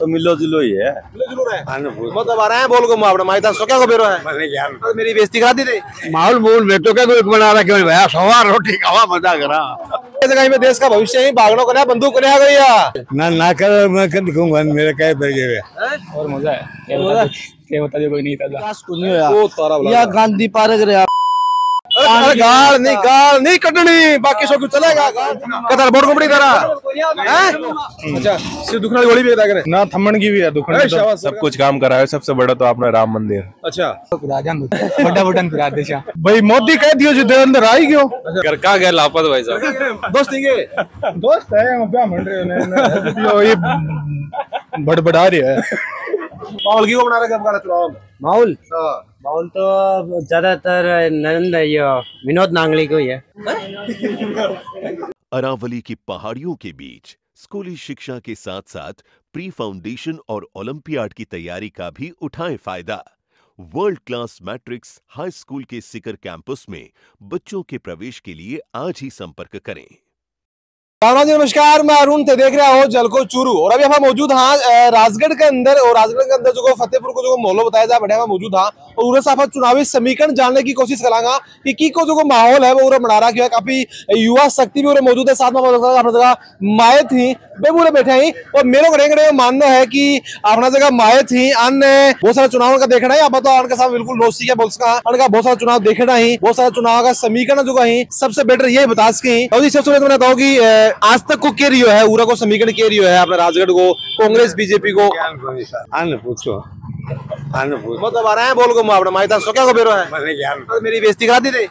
तो मिलो जुलो ही है। मतलब आ रहे हैं बोल को अपना माइता सो क्या को बेरो है? तो मेरी बेइज्जती करा दी थे। माहौल बोल बेटो क्या कोई बना रहा क्यों भैया सवा रोटी खावा मज़ा करा। जगह में देश का भविष्य ही भागनो को ना बंदूक को आ गई ना ना कर मैं कर दिखूँगा? मेरे कहे पर गए और मज़ा है। क्या बता कोई नहीं था। गांधी पार्क रहा गाल नहीं गाल नहीं कटनी बाकी सब कुछ चलेगा कतर बोर्ड कंपनी अच्छा सिर्फ़ दुखना गोली भी ना थम्मन की भी है दुखन सब कुछ काम करा है सबसे बड़ा तो अपना राम मंदिर अच्छा बड़ा बटन फिरा देशा भाई मोदी कह दियो जो अंदर आई क्यों घर का गया लापत भाई साहब दोस्त दोस्त है हम क्या मन रहे ने ये बड़बड़ा रही है माहौल की को बना रहा है चुनाव माहौल हाँ। माहौल तो ज़्यादातर ये विनोद नांगली को ही है। अरावली की पहाड़ियों के बीच, स्कूली शिक्षा के साथ साथ प्री फाउंडेशन और ओलंपियाड की तैयारी का भी उठाएँ फ़ायदा। World class Matrix High School के सिकर कैंपस में बच्चों के प्रवेश के लिए आज ही संपर्क करें। जी, नमस्कार, मैं अरुण थे देख रहा हो जलको चूरू। और अभी हम मौजूद हाँ राजगढ़ के अंदर, और राजगढ़ के अंदर जो फतेहपुर को जो मोहल्लो बताया जा, बढ़िया मौजूद हाँ। और उरे चुनावी समीकरण जानने की कोशिश करांगा कि की को जो माहौल है, वो उरे बना रहा है? काफ़ी युवा शक्ति भी मौजूद है। साथ में अपना जगह माए थी वे पूरे बैठे हैं। और मेरे को रेंगड़े मानना है कि अपना जगह माए थी अन्य बहुत सारे चुनाव का देखना है। तो बिल्कुल है बोल सका बहुत सारा चुनाव देखना ही, बहुत सारा चुनाव का समीकरण जो कहीं सबसे बेटर ये बता सके सबसे तो मैं बताऊँ कि आज तक को के रियो है उरा को समीकरण के रियो है अपने राजगढ़ को, कांग्रेस, बीजेपी को? पूछो? मतलब आ रहे हैं बोल को सो क्या को बेरो है? मैंने मेरी बेइज्जती करा दी थे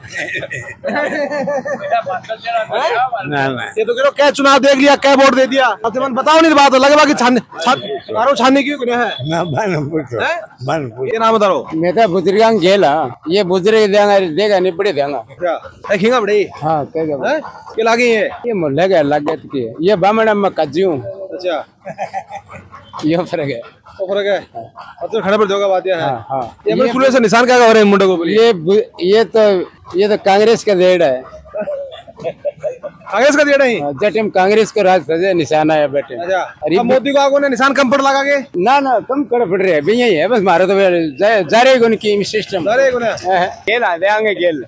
ना ना। ये तो कह क्या चुनाव देख लिया क्या वोट दे दिया? तो मन बताओ नहीं बात लगे बाकी छान छान आरो छानने की क्यों है? ना बन पूछो। हैं? बन पूछो। ये नाम बताओ। मैं तो बुज़ुर्ग गेला ये बुज़ुर्ग देगा देगा नहीं पड़े देगा क्या है बड़ी? हाँ हैं? ये लागी है? ये मुल्ले का लगे के ये बामड़ा में कज्जू अच्छा। ये फ़र्क है। तो फ़र्क है? अब तो खड़े पर दोगा बात है। हाँ हाँ। ये शुरू से निशान क्या कर रहे हैं मुंडे को ये ये तो ये तो कांग्रेस का देड़ है। कांग्रेस का दिया नहीं जब टाइम कांग्रेस को राज सजे निशाना है बेटे अच्छा अरे मोदी को आगो ने निशान कम पर लगा के? ना ना कम कर पड़ रहे हैं यही है बस मारो तो जा- रहे हैं सिस्टम अरे को ने खेल आ देंगे खेल।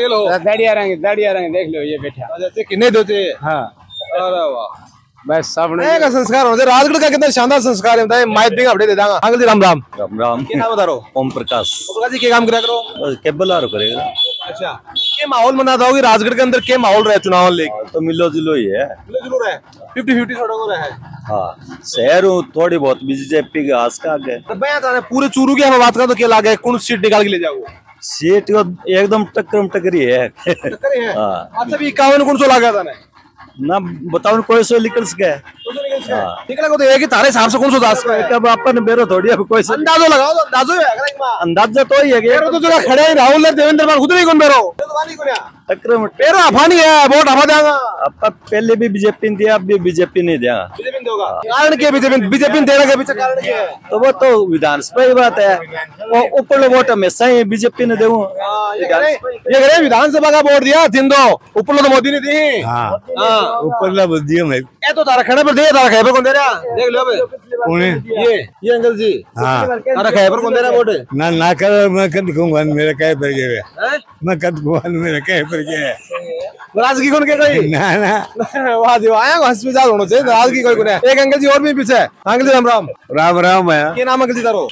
ये लो दाढ़ी आ रंगे दाढ़ी आ रंगे देख लो ये बैठा। अच्छा कितने देते हाँ। बस सबने का संस्कार होना चाहिए। राजगढ़ का कितना शानदार संस्कार है माइक भी अपडेट दे दांगा। अंकल जी राम राम। राम राम। क्या नाम बता रहे ओम प्रकाश। प्रकाश जी क्या काम करा करो? केबल आरो करेगा अच्छा। क्या माहौल बना कि राजगढ़ के अंदर क्या माहौल रहे चुनाव लेके तो मिलो जुलो ही है। ज़रूर है फिफ्टी फिफ्टी थोड़ा हो रहा है। हाँ शहर हूँ थोड़ी बहुत बीजेपी के आस का आगे। तो मैं पूरे चूरू की हम बात करें तो क्या लागे? कौन सीट निकाल के ले जाओ सीट एकदम टक्कर में टकरी है टक्कर है हाँ? अच्छा भी इक्यावन कौन सौ लागा था ना? ना बताओ कोई सो निकल सके। निकल निकला को तो एक ही तारे हिसाब से कौन सो दास अब अपन बेरो थोड़ी अब कोई अंदाजो लगाओ तो अंदाजो है बार। अंदाज़ा तो ही है कि तो जगह खड़े राहुल देवेंद्र बार खुद नहीं कौन पेरो पेरो कौन है टक्कर अफानी है वोट हवा देगा। अब पहले भी बीजेपी ने दिया अब भी बीजेपी नहीं दिया। बीजेपी ने देगा। कारण क्या बीजेपी बीजेपी देने के पीछे कारण क्या है? तो वो तो विधानसभा की बात है। वो ऊपर वोट हमेशा ही बीजेपी ने देऊ। हाँ, ये रहे विधानसभा का वोट दिया तीन दो। ऊपर तो मोदी ने दी। हाँ। हाँ। ऊपर ला बुद्धि में ये तो तारा खड़े पर दे तारा खैबर कौन दे रहा? देख लो अबे। उन्हें ये ये अंकल जी। हाँ। तारा खैबर कौन दे रहा वोट? ना ना कर मैं कर दिखूँगा मेरे कहे पर गए मैं कर दिखूँगा मेरे कहे पर नाराज़गी कौन के कोई ना ना। वाह जी आया हॉस्पिटल होना चाहिए नाराज़गी कोई कोने एक अंकल जी और भी पीछे अंकल जी राम राम। राम राम है। के नाम अंकल जी तारो?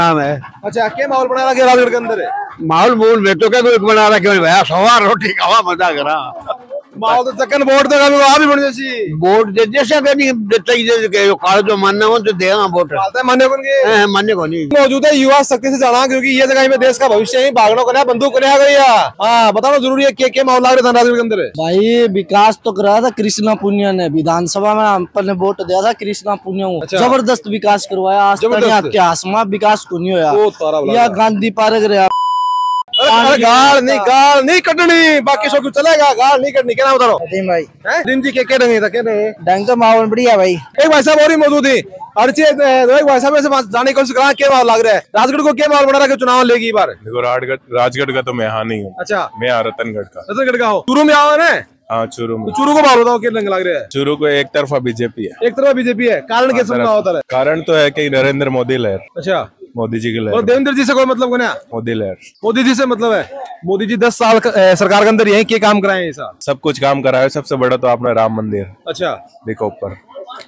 नाम है। अच्छा क्या माहौल बना रहा राजगढ़ के अंदर? माहौल क्या कोई बना रहा क्यों भैया सवा रोटी खावा मज़ा करा। माहौल तो चक्कन वोट देगा भी वहाँ भी बन जैसी वोट दे जैसा कभी देता ही जैसे कहो काल जो मानना हो तो देगा वोट। बात मान्य कौन मानने को नहीं। मौजूद है युवा शक्ति से जाना क्योंकि ये जगह में देश का भविष्य है भागनो को बंदूक को आ गई है हाँ बताओ ज़रूरी है क्या क्या माहौल लग रहा था राजगढ़ के अंदर? भाई विकास तो करा था कृष्णा पुनिया ने विधानसभा में अपन ने वोट दिया था कृष्णा पुनिया को। अच्छा। ज़बरदस्त विकास करवाया आज तक। इतिहास में विकास को नहीं होया। गांधी पार्क रहा। गाल नहीं गाल नहीं कटनी बाकी सब कुछ चलेगा गाल नहीं कटनी क्या नाम बता रहा दिन भाई दिन जी के क्या रंगे था क्या रंगे ढंग का माहौल बढ़िया भाई एक भाई साहब और ही मौजूद है अर्ची भाई साहब से बात जाने को कहा क्या माहौल लग रहा है राजगढ़ को क्या माहौल बना रहा है चुनाव लेगी बार देखो राजगढ़ राजगढ़ का तो मैं यहाँ नहीं हूँ अच्छा मैं यहाँ रतनगढ़ का रतनगढ़ का हो शुरू में आओ ना हाँ चूरू में तो चूरू को मारो बताओ कितने रंग लग रहा है चूरू को एक तरफा बीजेपी है एक तरफा बीजेपी है कारण क्या होता है कारण तो है कि नरेंद्र मोदी लहर अच्छा मोदी जी की और लहर देवेंद्र जी से कोई मतलब कोने मोदी लहर। मोदी जी से मतलब है? मोदी जी दस साल का, ए, सरकार के अंदर यही के काम कराए हैं सब कुछ काम कराए है सबसे बड़ा तो आपने राम मंदिर। अच्छा। देखो ऊपर।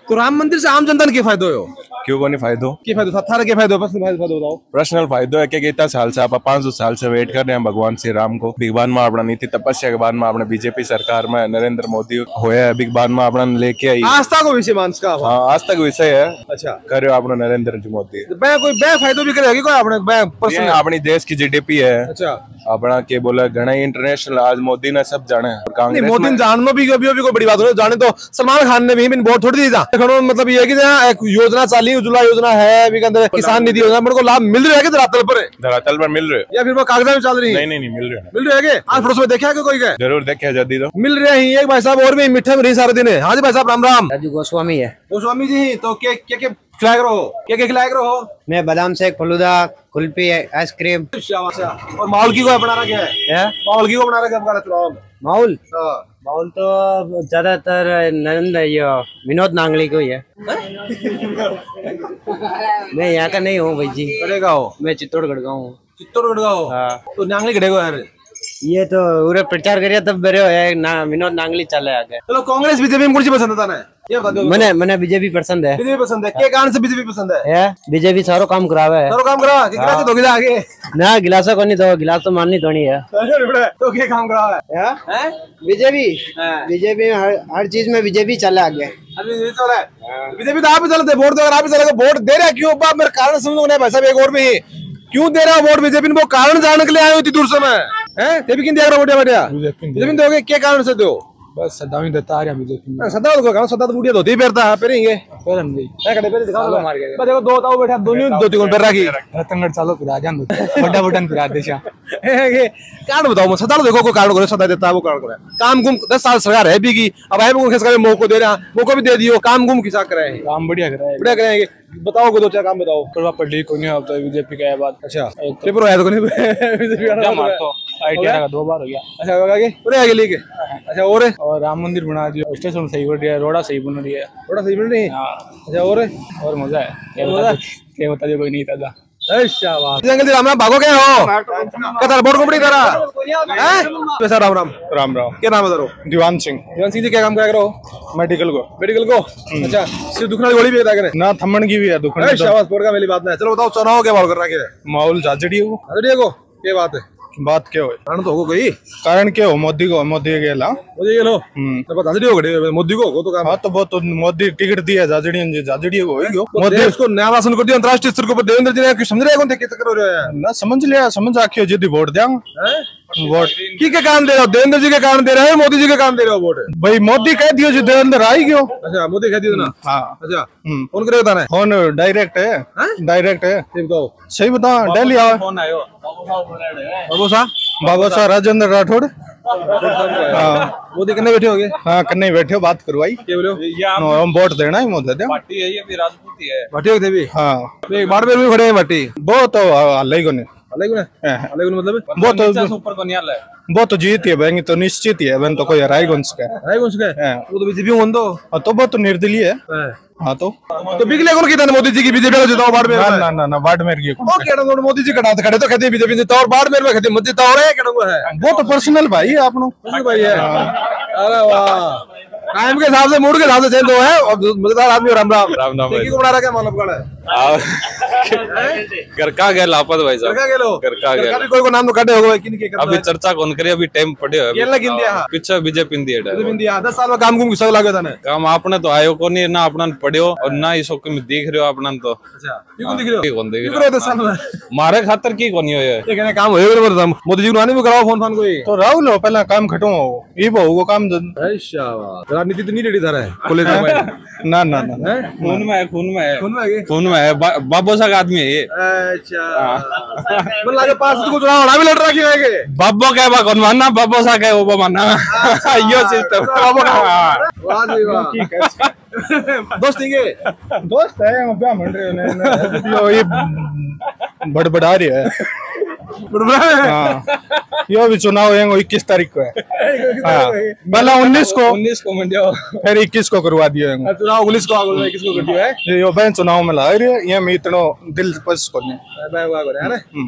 तो राम मंदिर से आम जनता क्या फ़ायदा हो क्यों को नहीं फायदो? क्या फ़ायदा? था थारा क्या फ़ायदा? पर्सनल फ़ायदा बताओ। पर्सनल फायदो है कि इतना साल से आप पाँच सौ साल से वेट कर रहे हैं भगवान श्री राम को। बिग बान में अपना नीति तपस्या के बाद में अपने बीजेपी सरकार में नरेंद्र मोदी होया है। बिग बान में अपना लेके आई। आस्था को विषय मानस का हाँ आज तक विषय है। अच्छा। करे अपना नरेंद्र जी मोदी। मैं कोई बे फ़ायदा भी करेगी कोई अपने बे पर्सनल अपनी देश की जीडीपी है। अच्छा। अपना के बोला घना इंटरनेशनल आज मोदी ने सब जाने नहीं कांग्रेस मोदी ने जानना भी कोई बड़ी बात हो जाने तो सलमान खान ने भी बहुत थोड़ी दी था मतलब ये है कि योजना चाली उज्ज्वला योजना है भी के अंदर किसान निधि योजना मेरे को लाभ मिल रहा है धरातल पर? धरातल पर मिल रहे हो? या फिर वो कागजा में चल रही है? नहीं मिल रहे हैं। मिल रहे हैं आज पड़ोस में देखा है कोई का ज़रूर देखे जल्दी तो मिल रहे हैं एक भाई साहब और भी मिठे में रही सारे दिन। है हाँ जी भाई साहब राम राम। राजू गोस्वामी है। गोस्वामी जी तो क्या क्या क्या खिलाए रहो? क्या क्या खिलाए रहो? मैं बादाम शेक फलूदा कुल्फी आइसक्रीम। और माहौल की को बना रखा है? माहौल की को बना रखा है? माहौल? हाँ। माहौल तो ज़्यादातर नरेंद्र ये विनोद नांगली को ही है। मैं यहाँ का नहीं हूँ भाई जी। करेगा हो मैं चित्तौड़गढ़ का हूँ। चित्तौड़गढ़ का हो? हाँ। तो नांगली करेगा यार? ये तो पूरे प्रचार करिए तब बेरे हो ना विनोद नांगली चले आगे। चलो कांग्रेस बीजेपी में कुछ पसंद आता है ये दो मने मने बीजेपी पसंद है। बीजेपी पसंद है। क्या कारण से बीजेपी पसंद है? है? बीजेपी सारो काम करावे। है करो काम करा कि गिलास दोगे जा आगे ना गिलासा को नहीं दो गिलास तो माननी थोड़ी है। तो क्या काम करा है? बीजेपी? बीजेपी में हर हर चीज़ में बीजेपी चले आगे। अभी ये चल। रहा है। बीजेपी तो आप ही चलते वोट दो अगर आप ही चलेगा वोट दे रहे क्यों? आप मेरे कारण समझो नहीं भाई साहब एक और भी। क्यों दे रहा वोट बीजेपी ने? वो कारण जानने के लिए आए होती दूर से मैं। हैं? ते भी किन दिया वोट बढ़िया बीजेपी दोगे क्या कारण से दो? बस सदावी देता आ रहा बीजेपी सदा को कहा सदा तो बूढ़िया धोती पहनता है पहनेंगे पहले मार के देखो दो ताऊ बैठा दोनों धोती कौन पहन रखी रतनगढ़ चालो फिर आ जान बड़ा बटन फिर आदेशा कारण बताओ मैं सदा देखो कोई कारण करे सदा देता है वो कारण करे। काम गुम दस साल सरकार है भी की अब खिसका मौको दे रहा मौको भी दे दियो काम गुम खिसा करे हैं। काम बढ़िया करा है। बढ़िया करेंगे बताओ दो चार काम बताओ। अब तो बीजेपी का बात। अच्छा। पेपर आया तो नहीं बीजेपी का क्या नाम मार तो आईटीआई का दो बार हो गया। अच्छा होगा आगे? पूरे आगे लेके? अच्छा और? और राम मंदिर बना दिया स्टेशन सही बन रही है रोड़ा सही बन रही है। थोड़ा सही मिल नहीं हाँ? अच्छा और? और मज़ा है। क्या बता दो क्या बता दो कोई नहीं था जंगल राम राम भागो गए हो? कतर बोर्ड कंपनी करा। हैं? पैसा राम राम। राम राम। क्या नाम है तेरो? दीवान सिंह। जीवन सिंह जी क्या काम क्या करो? मेडिकल को। मेडिकल को? अच्छा सिर्फ़ दुखना गोली भी करे। ना थमन की भी है दुकान अरे शाबाश पोर का मेरी बात नहीं चलो बताओ चुनाव क्या बात कर रहा है माहौल जाजड़ी है वो अरे को? क्या बात है? बात क्या हो? कारण तो होगा कोई? कारण क्या? हो मोदी को मोदी के ला। मुझे ये लो? हम्म। तो दे होगा मोदी को होगा तो काम हाँ तो वो तो मोदी टिकट दिया जाजड़ी जी जाजड़ी को होगी मोदी मोदी उसको नया राशन कर दिया अंतरराष्ट्रीय स्तर के ऊपर देवेंद्र जी ने समझ रहे कौन थे क्या कर रहे हैं? ना समझ लिया समझ आखियो जिद्दी वोट दिया। वोट। की के कारण दे रहे हो? देवेंद्र जी के कारण दे रहे हो मोदी जी के कारण दे रहे हो वोट? भाई मोदी कह दियो जी देवेंद्र आई गयो। अच्छा मोदी कह दियो ना? हाँ। अच्छा। हम्म। कौन करेगा बताना है? फ़ोन डायरेक्ट है। डायरेक्ट है। ये बताओ। सही बता डेली आओ। बाबू साहब बाबा साहब राजेंद्र राठौड़। वो मोदी बैठे हो गए हाँ कन्ने बैठे हो, बात करो भाई हम वोट देना ही मोदी दे भट्टी ये भी हाँ? एक बाड़मेर में खड़े हैं भट्टी बहुत हल्ला ही को नहीं अलग ने? हाँ। अलग ने मतलब? वो तो वो तो जीत है बैंक तो निश्चित ही है बहन तो कोई कौन है कौन सा हाँ। वो तो बीजेपी में तो वो तो निर्दलीय है। हाँ तो तो बिगले कौन कितना मोदी जी की बीजेपी को जिताओ बाड़मेर ना में? ना ना ना बाड़मेर की ओ केड़ा नोट मोदी जी कटा खड़े तो कहते बीजेपी जिताओ और बाड़मेर में कहते मत जिताओ रे केड़ा है? वो तो पर्सनल भाई है आपनो कुछ भाई है। अरे वाह। टाइम के हिसाब से मूड के हिसाब से चेंज हो है। और मज़ेदार आदमी हो, राम राम राम राम को बना रहा क्या मालूम पड़ा है। घर का गया लापत भाई साहब। लड़का के लो। घर का गया कोई को नाम तो काटे होगा किन के अभी चर्चा कौन करे अभी टाइम पड़े हो। ये लग इंडिया पीछे बीजेपी इंडिया बीजेपी इंडिया 10 साल में काम कुम किसा लगे था ने? काम आपने तो आयो को नहीं ना अपना पढ़ियो और ना इस में दिख रहे हो अपना तो। अच्छा ये कौन दिख रहे हो? कौन दिख रहे करो 10 साल में? मारे खातर की कौन हो? ये कहने काम होए बरोबर था मोदी जी को आने भी कराओ फ़ोन फान कोई। तो राहुल हो पहला काम खटो। ये बहु को काम जन- अच्छा राजनीति तो नहीं रेडी था रे। कॉलेज में ना ना ना ना। खून में है खून में है। में खून में है बा- बाबो सा का आदमी है ये। अच्छा। मन लगे पास को चुनाव होना भी लड़ रखी है के? बाबो क्या बा कौन मानना? बाबो सा क्या वो मानना। यो सिस्टम। वाह जी वाह दोस्त है दोस्त है हम रहे हो? ये बड़बड़ा रही है है हाँ। ये भी चुनाव होंगे इक्कीस तारीख को है हाँ पहले उन्नीस को उन्नीस को मंडिया फिर इक्कीस को करवा दिए होंगे चुनाव उन्नीस को आगे किसको कर दिया है यो बहन चुनाव में ला रही है ये मैं इतना दिल पस को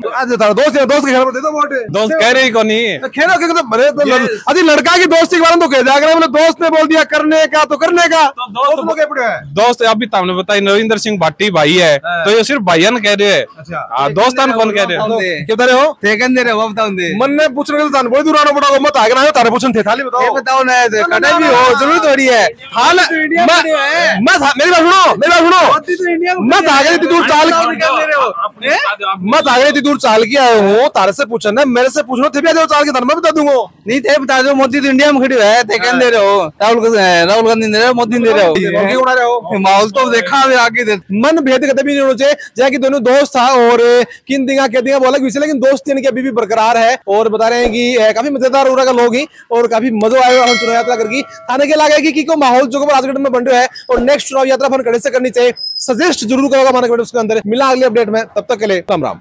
तो आज दोस्त दोस्त के घर पर दे दो वोट दोस्त कह रही को नहीं तो खेलो के तो बड़े तो अभी लड़का की दोस्ती के बारे में तो कह जाएगा बोले दोस्त ने बोल दिया करने का तो करने का दोस्त के अभी तो हमने बताई नरेंद्र सिंह भाटी भाई है तो ये सिर्फ़ भाईयन कह रहे हैं हाँ दोस्तान कौन कह रहे हैं रहे हो सेकंड दे रहे हो बताओ दे मन ने पूछने के लिए तान दूर आना पड़ा मत आगे ना तारे पूछन थे थाली बताओ बताओ ना कटे भी हो ज़रूरी थोड़ी है हाल मैं मैं मेरी बात सुनो मेरी बात सुनो मत आगे इतनी दूर चाल मत आगे इतनी दूर चाल के आए हो तारे से पूछना है मेरे से पूछना थे भी आ चाल के तार मैं बता दूँगा नहीं थे बता दो मोदी तो इंडिया में खड़ी है सेकंड दे रहे हो राहुल गांधी राहुल गांधी दे रहे हो मोदी दे रहे हो हो माहौल तो देखा आगे मन भेद कदम नहीं होना चाहिए जैसे कि दोनों दोस्त था और किन दिंगा क्या दिंगा बोला लेकिन दोस्ती इनकी अभी भी बरकरार है और बता रहे हैं कि काफ़ी मज़ेदार उरा का लोग ही और काफ़ी मज़ा आएगा हम चुनाव यात्रा करके। थाने के लगा की, कि को माहौल जो राजगढ़ में बन रहा है और नेक्स्ट चुनाव यात्रा अपन कड़े से करनी चाहिए। सजेस्ट ज़रूर करोगा हमारे उसके अंदर। मिला अगले अपडेट में तब तक के लिए राम राम।